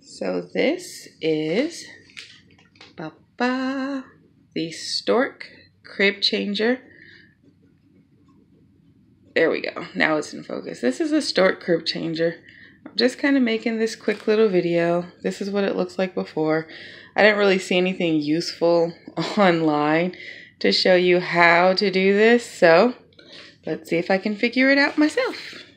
So this is ba -ba, the Stork Crib Changer. There we go. Now it's in focus. This is a Stork Crib Changer. I'm just kind of making this quick little video. This is what it looks like before. I didn't really see anything useful online to show you how to do this. So let's see if I can figure it out myself.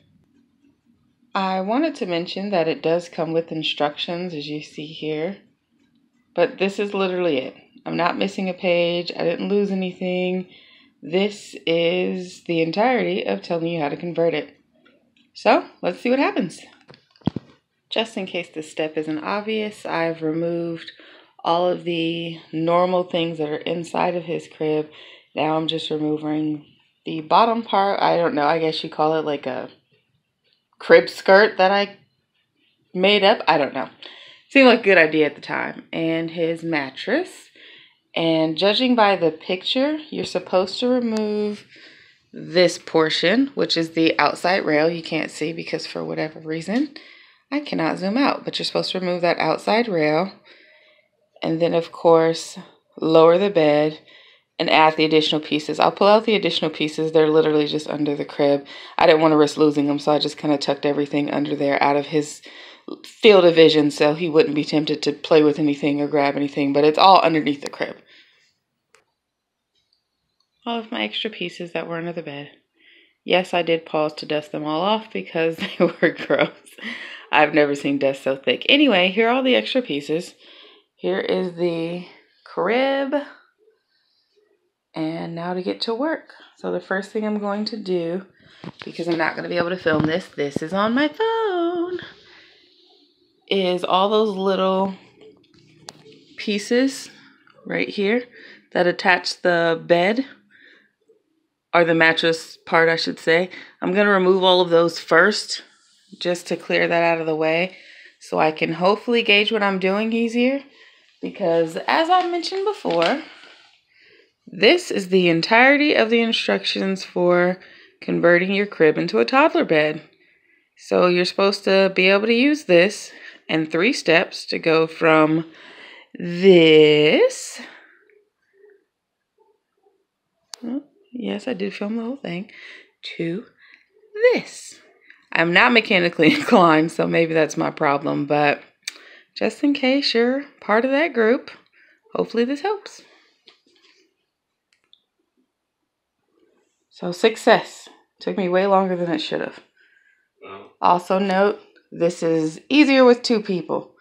I wanted to mention that it does come with instructions as you see here. But this is literally it. I'm not missing a page. I didn't lose anything. This is the entirety of telling you how to convert it. So let's see what happens. Just in case this step isn't obvious, I've removed all of the normal things that are inside of his crib. Now I'm just removing the bottom part. I don't know, I guess you call it like a crib skirt that I made up. I don't know. Seemed like a good idea at the time. And his mattress. And judging by the picture, you're supposed to remove this portion, which is the outside rail. You can't see because for whatever reason, I cannot zoom out. But you're supposed to remove that outside rail. And then, of course, lower the bed and add the additional pieces. I'll pull out the additional pieces. They're literally just under the crib. I didn't want to risk losing them, so I just kind of tucked everything under there out of his field of vision so he wouldn't be tempted to play with anything or grab anything, but it's all underneath the crib. All of my extra pieces that were under the bed. Yes, I did pause to dust them all off because they were gross. I've never seen dust so thick. Anyway, here are all the extra pieces. Here is the crib. And now to get to work. So the first thing I'm going to do, because I'm not going to be able to film this, this is on my phone, is all those little pieces right here that attach the bed, or the mattress part, I should say. I'm going to remove all of those first, just to clear that out of the way, so I can hopefully gauge what I'm doing easier. Because as I mentioned before, this is the entirety of the instructions for converting your crib into a toddler bed. So you're supposed to be able to use this in three steps to go from this. Oh, yes, I did film the whole thing. To this. I'm not mechanically inclined, so maybe that's my problem, but just in case you're part of that group, hopefully this helps. So success. Took me way longer than it should have. Also note, this is easier with two people.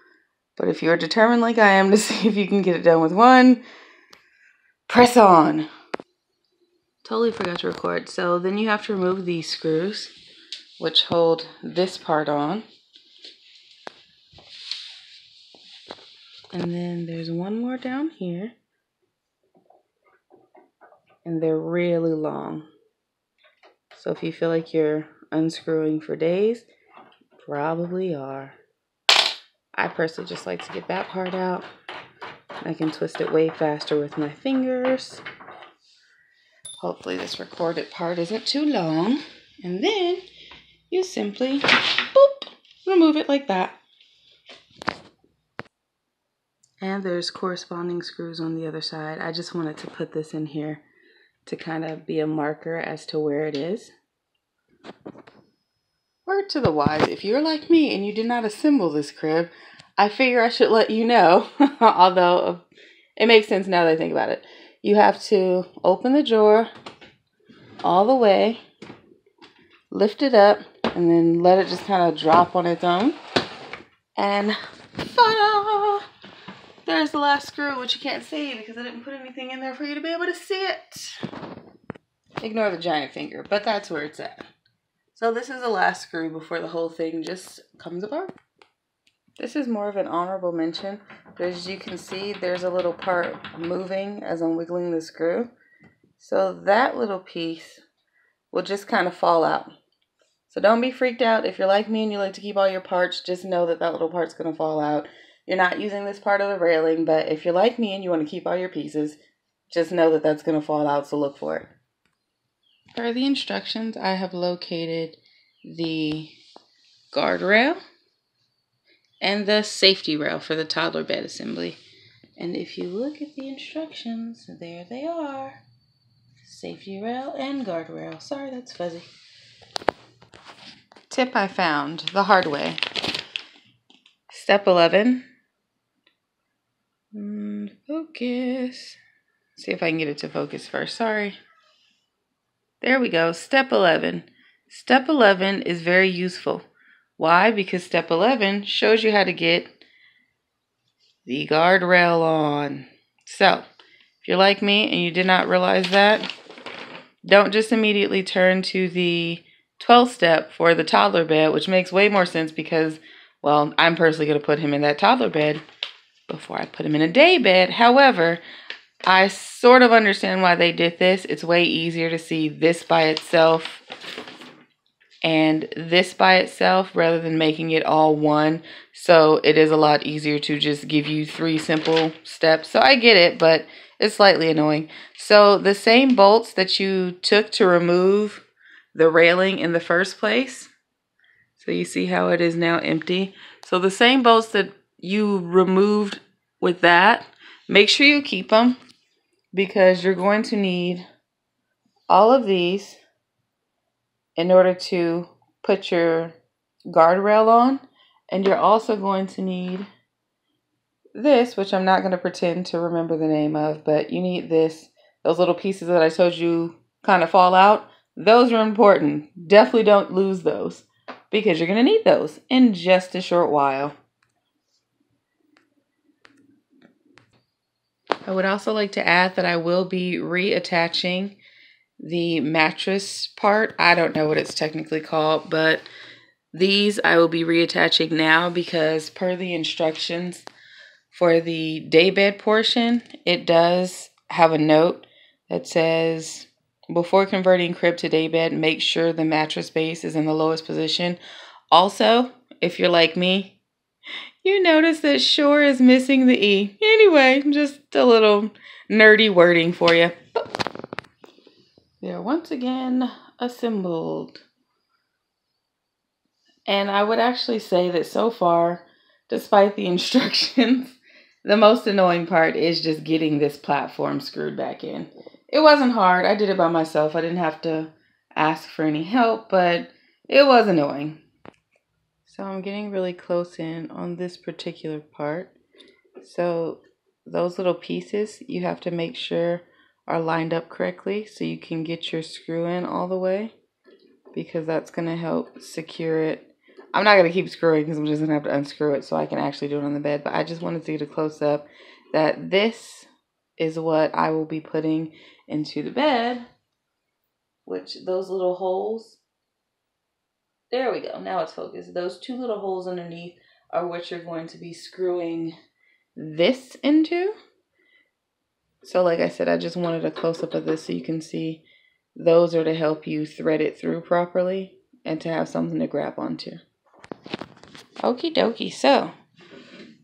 But if you're determined like I am to see if you can get it done with one, press on. Totally forgot to record. So then you have to remove these screws, which hold this part on. And then there's one more down here. And they're really long. So if you feel like you're unscrewing for days, probably are. I personally just like to get that part out. I can twist it way faster with my fingers. Hopefully this recorded part isn't too long. And then you simply, boop, remove it like that. And there's corresponding screws on the other side. I just wanted to put this in here to kind of be a marker as to where it is. Word to the wise, if you're like me and you did not assemble this crib, I figure I should let you know, although uh, it makes sense now that I think about it. You have to open the drawer all the way, lift it up, and then let it just kind of drop on its own. And there's the last screw, which you can't see because I didn't put anything in there for you to be able to see it. Ignore the giant finger, but that's where it's at. So this is the last screw before the whole thing just comes apart. This is more of an honorable mention. But as you can see, there's a little part moving as I'm wiggling the screw. So that little piece will just kind of fall out. So don't be freaked out. If you're like me and you like to keep all your parts, just know that that little part's going to fall out. You're not using this part of the railing, but if you're like me and you want to keep all your pieces, just know that that's going to fall out, so look for it. Per the instructions, I have located the guardrail and the safety rail for the toddler bed assembly. And if you look at the instructions, there they are. Safety rail and guardrail. Sorry, that's fuzzy. Tip I found the hard way. Step 11. Mm, focus. See if I can get it to focus first. Sorry. There we go. Step 11. Step 11 is very useful. Why? Because step 11 shows you how to get the guardrail on. So, if you're like me and you did not realize that, don't just immediately turn to the 12th step for the toddler bed, which makes way more sense because, well, I'm personally going to put him in that toddler bed before I put them in a day bed. However, I sort of understand why they did this. It's way easier to see this by itself and this by itself rather than making it all one. So it is a lot easier to just give you three simple steps. So I get it, but it's slightly annoying. So the same bolts that you took to remove the railing in the first place. So you see how it is now empty. So the same bolts that you removed with that, make sure you keep them because you're going to need all of these in order to put your guardrail on. And you're also going to need this, which I'm not going to pretend to remember the name of, but you need this, those little pieces that I told you kind of fall out. Those are important. Definitely don't lose those because you're going to need those in just a short while. I would also like to add that I will be reattaching the mattress part. I don't know what it's technically called, but these I will be reattaching now because per the instructions for the daybed portion, it does have a note that says before converting crib to daybed, make sure the mattress base is in the lowest position. Also, if you're like me, you notice that shore is missing the E. Anyway, just a little nerdy wording for you. They're once again assembled. And I would actually say that so far, despite the instructions, the most annoying part is just getting this platform screwed back in. It wasn't hard. I did it by myself. I didn't have to ask for any help, but it was annoying. So I'm getting really close in on this particular part. So those little pieces, you have to make sure are lined up correctly so you can get your screw in all the way because that's going to help secure it. I'm not going to keep screwing because I'm just going to have to unscrew it so I can actually do it on the bed. But I just wanted to get a close up that this is what I will be putting into the bed, which those little holes, there we go. Now it's focused. Those two little holes underneath are what you're going to be screwing this into. So like I said, I just wanted a close-up of this so you can see those are to help you thread it through properly and to have something to grab onto. Okie dokie, so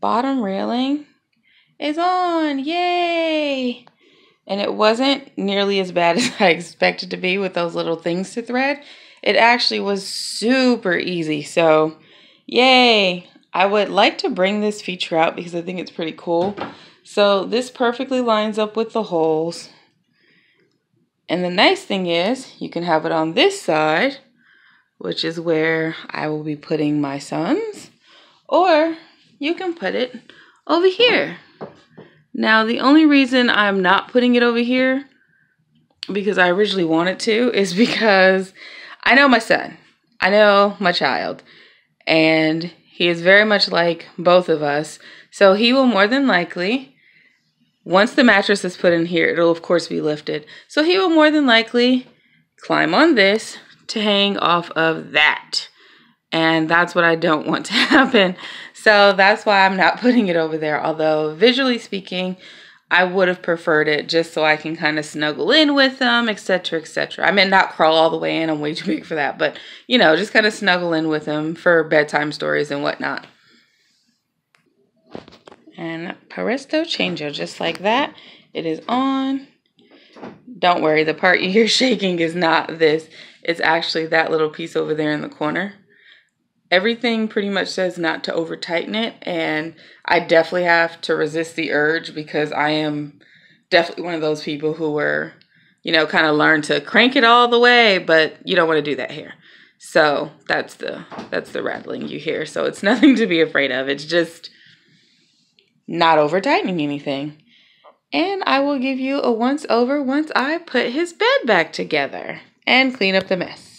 bottom railing is on, yay! And it wasn't nearly as bad as I expected to be with those little things to thread. It actually was super easy, so yay! I would like to bring this feature out because I think it's pretty cool. So this perfectly lines up with the holes. And the nice thing is you can have it on this side, which is where I will be putting my sons, or you can put it over here. Now, the only reason I'm not putting it over here, because I originally wanted to, is because I know my son. I know my child. And he is very much like both of us. So he will more than likely once the mattress is put in here, it'll of course be lifted. So he will more than likely climb on this to hang off of that. And that's what I don't want to happen. So that's why I'm not putting it over there. Although visually speaking, I would have preferred it just so I can kind of snuggle in with them, etc., etc. I mean, not crawl all the way in. I'm way too big for that. But, you know, just kind of snuggle in with them for bedtime stories and whatnot and Presto Changeo, just like that. It is on. Don't worry, the part you hear shaking is not this. It's actually that little piece over there in the corner. Everything pretty much says not to over tighten it. And I definitely have to resist the urge because I am definitely one of those people who were, you know, kind of learn to crank it all the way, but you don't want to do that here. So that's the that's the rattling you hear. So it's nothing to be afraid of. It's just not over tightening anything. And I will give you a once over once I put his bed back together and clean up the mess.